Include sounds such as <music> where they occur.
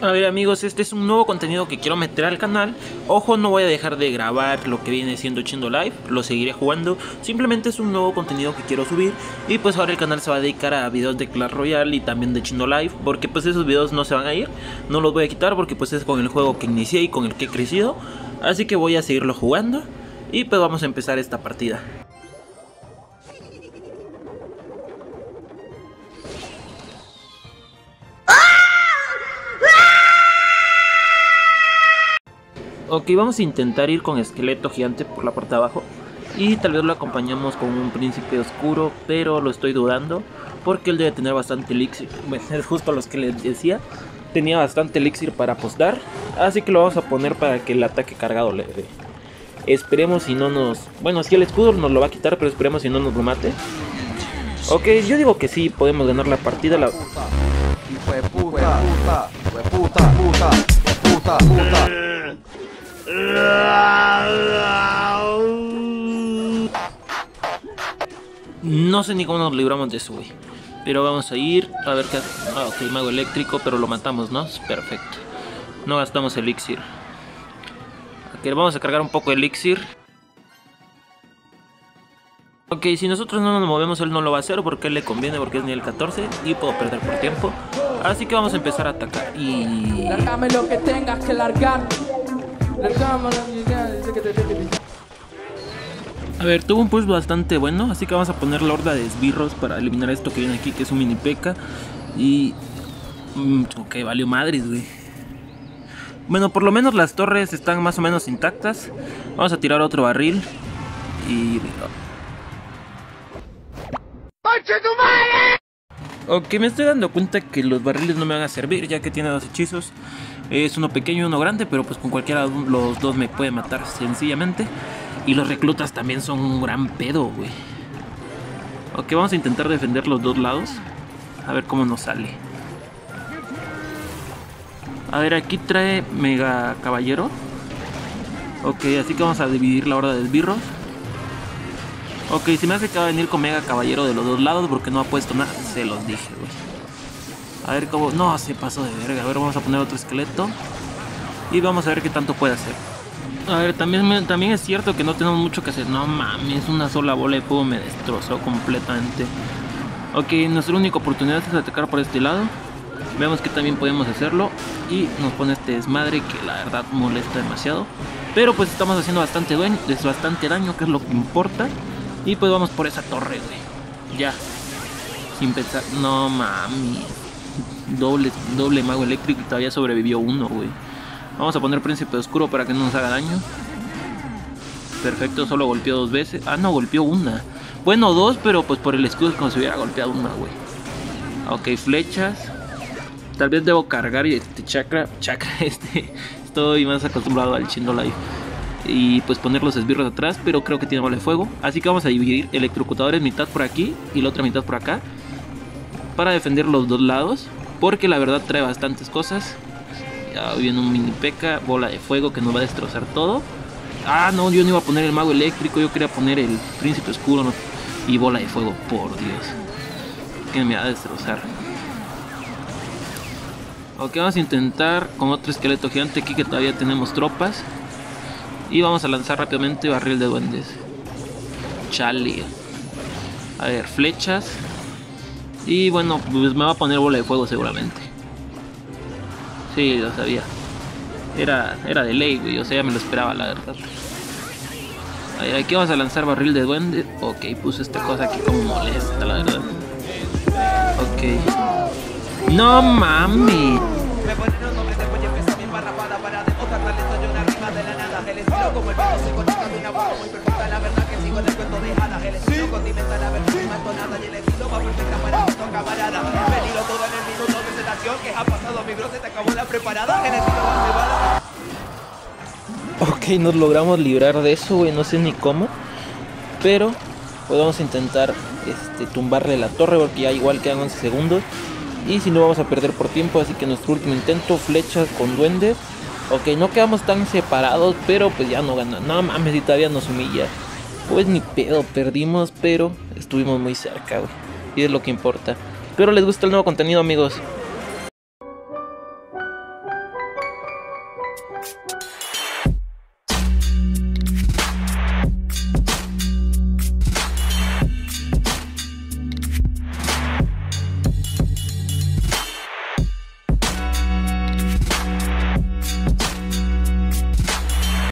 A ver amigos, este es un nuevo contenido que quiero meter al canal. Ojo, no voy a dejar de grabar lo que viene siendo Chindo Live Lo seguiré jugando. Simplemente es un nuevo contenido que quiero subir Y pues ahora el canal se va a dedicar a videos de Clash Royale y también de Chindo Live Porque pues esos videos no se van a ir. No los voy a quitar porque pues es con el juego que inicié y con el que he crecido. Así que voy a seguirlo jugando Y pues vamos a empezar esta partida Ok, vamos a intentar ir con esqueleto gigante por la parte de abajo. Y tal vez lo acompañamos con un príncipe oscuro, pero lo estoy dudando. Porque él debe tener bastante elixir. <laughs> Es justo lo que les decía. Tenía bastante elixir para apostar. Así que lo vamos a poner para que el ataque cargado le dé. Esperemos si no nos... Bueno, si el escudo nos lo va a quitar, pero esperemos si no nos lo mate. Ok, yo digo que sí, podemos ganar la partida. La... No sé ni cómo nos libramos de eso, güey. Pero vamos a ir a ver qué... Ah, ok, mago eléctrico, pero lo matamos, ¿no? Perfecto. No gastamos elixir. Ok, vamos a cargar un poco de elixir. Ok, si nosotros no nos movemos, él no lo va a hacer porque él le conviene porque es nivel 14 y puedo perder por tiempo. Así que vamos a empezar a atacar y... Largame lo que tengas que largar. A ver, tuvo un push bastante bueno, así que vamos a poner la horda de esbirros para eliminar esto que viene aquí, que es un mini peca. Y... Mm, ok, valió madres, güey. Bueno, por lo menos las torres están más o menos intactas. Vamos a tirar otro barril. Y... Ok, me estoy dando cuenta que los barriles no me van a servir ya que tiene dos hechizos. Es uno pequeño y uno grande, pero pues con cualquiera de los dos me puede matar sencillamente. Y los reclutas también son un gran pedo, güey. Ok, vamos a intentar defender los dos lados. A ver cómo nos sale. A ver, aquí trae Mega Caballero. Ok, así que vamos a dividir la horda de esbirros. Ok, si me hace que va a venir con Mega Caballero de los dos lados porque no ha puesto nada. Se los dije, güey. A ver cómo... No, se pasó de verga. A ver, vamos a poner otro esqueleto. Y vamos a ver qué tanto puede hacer. A ver, también, también es cierto que no tenemos mucho que hacer. No mames, una sola bola de fuego me destrozó completamente. Ok, nuestra única oportunidad es atacar por este lado. Veamos que también podemos hacerlo. Y nos pone este desmadre que la verdad molesta demasiado. Pero pues estamos haciendo bastante es bastante daño, que es lo que importa. Y pues vamos por esa torre, güey. Ya. Sin pensar. No mami. Doble, doble mago eléctrico y todavía sobrevivió uno, güey. Vamos a poner príncipe oscuro para que no nos haga daño. Perfecto, solo golpeó dos veces. Ah, no, golpeó una. Bueno, dos, pero pues por el escudo es como si hubiera golpeado una, güey. Ok, flechas. Tal vez debo cargar este chakra. Chakra, <laughs> este. Estoy más acostumbrado al Chindo Life y pues poner los esbirros atrás, pero creo que tiene bola de fuego. Así que vamos a dividir electrocutadores mitad por aquí y la otra mitad por acá para defender los dos lados, porque la verdad trae bastantes cosas. Ya viene un mini peca, bola de fuego que nos va a destrozar todo. Ah, no, yo no iba a poner el mago eléctrico, yo quería poner el príncipe oscuro y bola de fuego, por Dios. Que me va a destrozar. Ok, vamos a intentar con otro esqueleto gigante aquí que todavía tenemos tropas. Y vamos a lanzar rápidamente barril de duendes. Chale. A ver, flechas. Y bueno, pues me va a poner bola de fuego seguramente. Sí, lo sabía. Era, era de ley, güey. O sea, ya me lo esperaba, la verdad. A ver, aquí vamos a lanzar barril de duende. Ok, puse esta cosa aquí como molesta, la verdad. Ok. No mami. como el se conecta de una forma muy perfecta. La verdad que sigo en el cuento de hadas El estilo condimenta la versión más tonada Y el estilo va perfecta para esto camarada. Venido todo en el minuto de presentación Que ha pasado mi bro, se te acabó la preparada. El estilo va de bala Ok, nos logramos librar de eso, güey, no sé ni cómo Pero, a intentar este, tumbarle la torre Porque ya igual quedan 11 segundos y si no vamos a perder por tiempo, así que nuestro último intento, flechas con duendes Ok, no quedamos tan separados, pero pues ya no ganamos. No mames, si todavía nos humilla. Pues ni pedo, perdimos, pero estuvimos muy cerca, güey. Y es lo que importa. Espero les guste el nuevo contenido, amigos.